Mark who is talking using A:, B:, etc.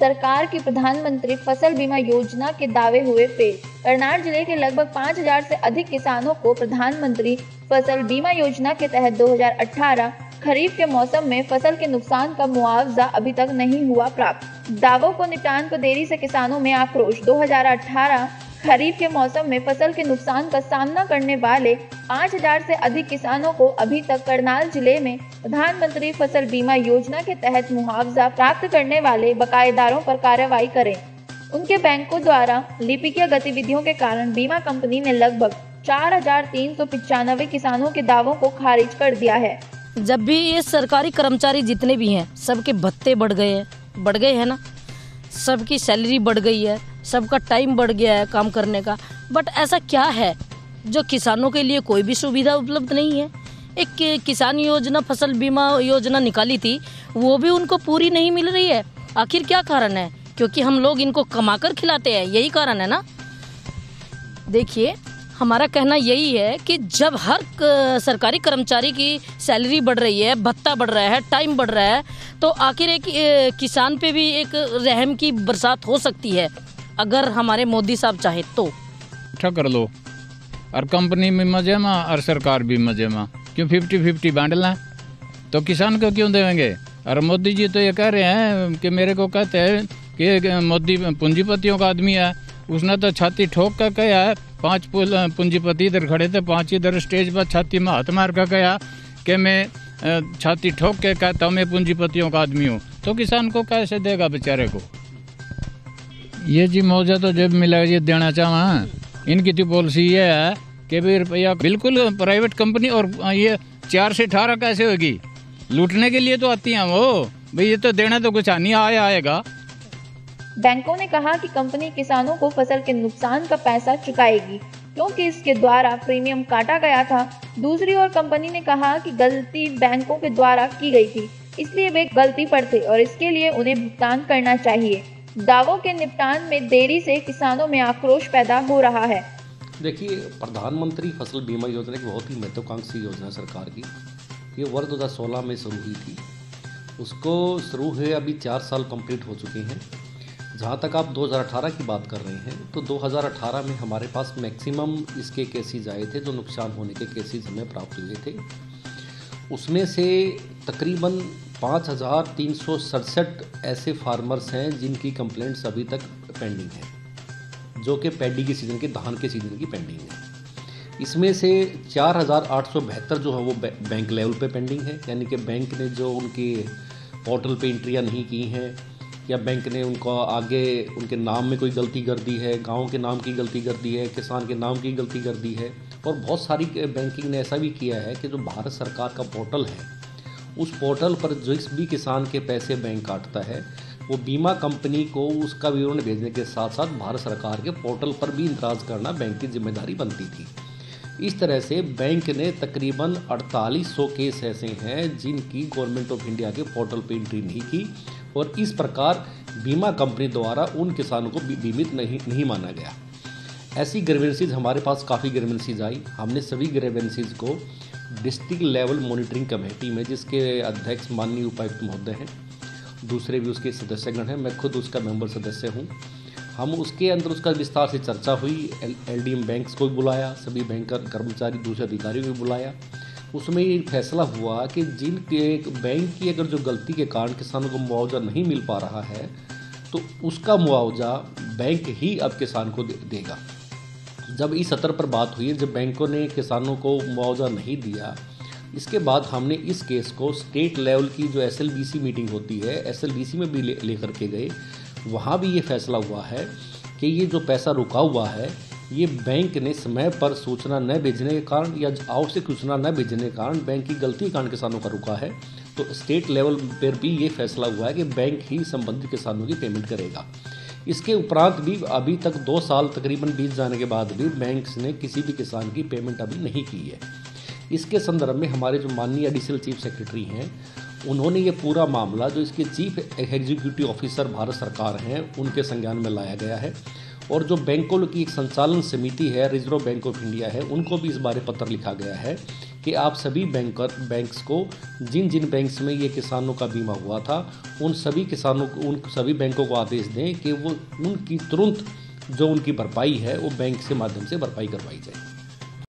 A: सरकार की प्रधानमंत्री फ़सल बीमा योजना के दावे हुए फेल। करनाल ज़िले के लगभग 5000 से अधिक किसानों को प्रधानमंत्री फ़सल बीमा योजना के तहत 2018 खरीफ के मौसम में फ़सल के नुकसान का मुआवजा अभी तक नहीं हुआ प्राप्त। दावों को निपटान को देरी से किसानों में आक्रोश। 2018 खरीफ के मौसम में फ़सल के नुकसान का सामना करने वाले 5000 से अधिक किसानों को अभी तक करनाल ज़िले में प्रधानमंत्री फ़सल बीमा योजना के तहत मुआवजा प्राप्त करने वाले बकायेदारों पर कार्रवाई करें। उनके बैंकों द्वारा लिपिकीय गतिविधियों के कारण बीमा कंपनी ने लगभग चार किसानों के दावों को खारिज कर दिया है।
B: जब भी ये सरकारी कर्मचारी जितने भी हैं, सबके भत्ते बढ़ गए हैं। बढ़ गए हैं ना? सबकी सैलरी बढ़ गई है, सबका टाइम बढ़ गया है काम करने का। बट ऐसा क्या है जो किसानों के लिए कोई भी सुविधा उपलब्ध नहीं है? एक किसान योजना, फ़सल बीमा योजना निकाली थी, वो भी उनको पूरी नहीं मिल रही है। आखिर क्या कारण है? क्योंकि हम लोग इनको कमाकर खिलाते हैं, यही कारण है ना? देखिए, हमारा कहना यही है कि जब हर सरकारी कर्मचारी की सैलरी बढ़ रही है, भत्ता बढ़ रहा है, टाइम बढ़ रहा है तो आखिर एक किसान पे भी एक रहम की बरसात हो सकती है, अगर हमारे मोदी साहब चाहे तो।
C: अच्छा कर लो। और कंपनी में मज़े में और सरकार भी मज़े में। क्यों फिफ्टी फिफ्टी बांट लें? तो किसान को क्यों देंगे? और मोदी जी तो ये कह रहे हैं कि मेरे को कहते हैं कि मोदी पूंजीपतियों का आदमी है। उसने तो छाती ठोक कर कहा है पाँच पूंजीपति इधर खड़े थे, पाँच इधर स्टेज पर छाती में हाथ मार कर कहा कि मैं छाती ठोक के कहता हूँ, मैं पूंजीपतियों का आदमी हूँ। तो किसान को कैसे देगा बेचारे को? ये जी मुआवजा तो जब मिला, ये देना चाह इनकी तो पॉलिसी ये है कि भाई रुपया बिल्कुल प्राइवेट कंपनी और ये चार से अठारह कैसे होगी? लूटने के लिए तो आती हैं वो। भाई, ये तो देना तो कुछ नहीं, आया आएगा।
A: बैंकों ने कहा कि कंपनी किसानों को फ़सल के नुकसान का पैसा चुकाएगी, क्योंकि इसके द्वारा प्रीमियम काटा गया था। दूसरी ओर कंपनी ने कहा कि गलती बैंकों के द्वारा की गई थी, इसलिए वे गलती पर थे और इसके लिए उन्हें भुगतान करना चाहिए। दावों के निपटान में देरी से किसानों में आक्रोश पैदा हो रहा है।
D: देखिए, प्रधानमंत्री फ़सल बीमा योजना एक बहुत ही महत्वाकांक्षी योजना सरकार की। ये वर्ष 2016 में शुरू हुई थी। उसको शुरू हुए अभी चार साल कंप्लीट हो चुके हैं। जहाँ तक आप 2018 की बात कर रहे हैं तो 2018 में हमारे पास मैक्सिमम इसके केसेज आए थे, जो नुकसान होने के केसेज हमें प्राप्त हुए थे। उसमें से तकरीबन पाँच हज़ार तीन सौ सड़सठ ऐसे फार्मर्स हैं जिनकी कंप्लेंट्स अभी तक पेंडिंग हैं। जो कि पैडी के सीज़न के, धान के सीज़न की पेंडिंग है। इसमें से चार हज़ार आठ सौ बहत्तर जो है वो बैंक लेवल पे पेंडिंग है। यानी कि बैंक ने जो उनके पोर्टल पे एंट्रियाँ नहीं की हैं, या बैंक ने उनका आगे उनके नाम में कोई गलती कर दी है, गाँव के नाम की गलती कर दी है, किसान के नाम की गलती कर दी है, और बहुत सारी बैंकिंग ने ऐसा भी किया है कि जो भारत सरकार का पोर्टल है, उस पोर्टल पर जिस भी किसान के पैसे बैंक काटता है वो बीमा कंपनी को उसका विवरण भेजने के साथ साथ भारत सरकार के पोर्टल पर भी इंतराज करना बैंक की ज़िम्मेदारी बनती थी। इस तरह से बैंक ने तकरीबन 4800 केस ऐसे हैं जिनकी गवर्नमेंट ऑफ़ इंडिया के पोर्टल पर एंट्री नहीं की और इस प्रकार बीमा कंपनी द्वारा उन किसानों को बीमित नहीं नहीं माना गया। ऐसी ग्रेवेंसीज हमारे पास काफ़ी ग्रेवेंसीज आई। हमने सभी ग्रेवेंसीज को डिस्ट्रिक्ट लेवल मॉनिटरिंग कमेटी में, जिसके अध्यक्ष माननीय उपायुक्त महोदय हैं दूसरे भी उसके सदस्यगण हैं मैं खुद उसका मेंबर सदस्य हूँ। हम उसके अंदर उसका विस्तार से चर्चा हुई एल डी एम बैंक्स को भी बुलाया सभी बैंकर कर्मचारी दूसरे अधिकारियों को भी बुलाया। उसमें ये फैसला हुआ कि जिन बैंक की अगर जो गलती के कारण किसानों को मुआवजा नहीं मिल पा रहा है तो उसका मुआवजा बैंक ही अब किसान को दे, देगा। जब इस सत्र पर बात हुई जब बैंकों ने किसानों को मुआवजा नहीं दिया इसके बाद हमने इस केस को स्टेट लेवल की जो एसएलबीसी मीटिंग होती है एसएलबीसी में भी लेकर ले के गए। वहाँ भी ये फैसला हुआ है कि ये जो पैसा रुका हुआ है, ये बैंक ने समय पर सूचना न भेजने के कारण या आवश्यक सूचना न भेजने के कारण बैंक की गलती के कारण किसानों का रुका है। तो स्टेट लेवल पर भी ये फैसला हुआ है कि बैंक ही संबंधित किसानों की पेमेंट करेगा। इसके उपरांत भी अभी तक दो साल तकरीबन बीत जाने के बाद भी बैंक ने किसी भी किसान की पेमेंट अभी नहीं की है। इसके संदर्भ में हमारे जो माननीय एडिशनल चीफ सेक्रेटरी हैं, उन्होंने ये पूरा मामला जो इसके चीफ एग्जीक्यूटिव ऑफिसर भारत सरकार हैं, उनके संज्ञान में लाया गया है। और जो बैंकों की एक संचालन समिति है रिज़र्व बैंक ऑफ़ इंडिया है, उनको भी इस बारे पत्र लिखा गया है कि आप सभी बैंकर बैंक्स को जिन जिन बैंक्स में ये किसानों का बीमा हुआ था, उन सभी किसानों को, उन सभी बैंकों को आदेश दें कि वो, उनकी तुरंत जो उनकी भरपाई है, वो बैंक से माध्यम से भरपाई करवाई जाए।